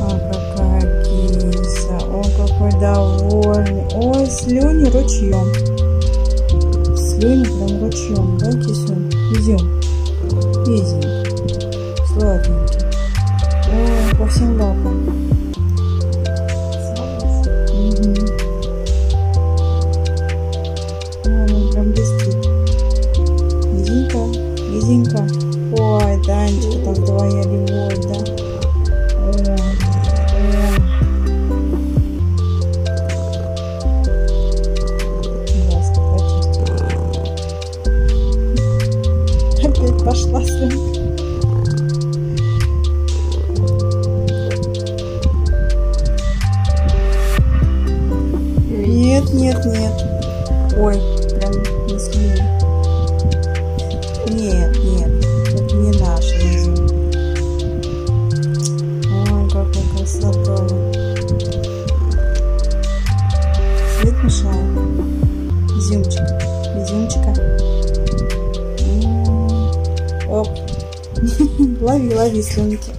А какая киса. Он какой довольный. Ой, слюни ручьем. Слюни прям ручьем, да, кисюнь? Идем. Идем. Сладенький. Ой, по всем лапам. Лизенька. Ой, Данечка, там твоя любовь, пошла слюнка. Нет, нет, нет. Ой, прям не слюни. Нет, нет, это не наша изюм. Ой, какая красота. Свет мешает. Изюмчик, изюмчика. лови, лови слюнки.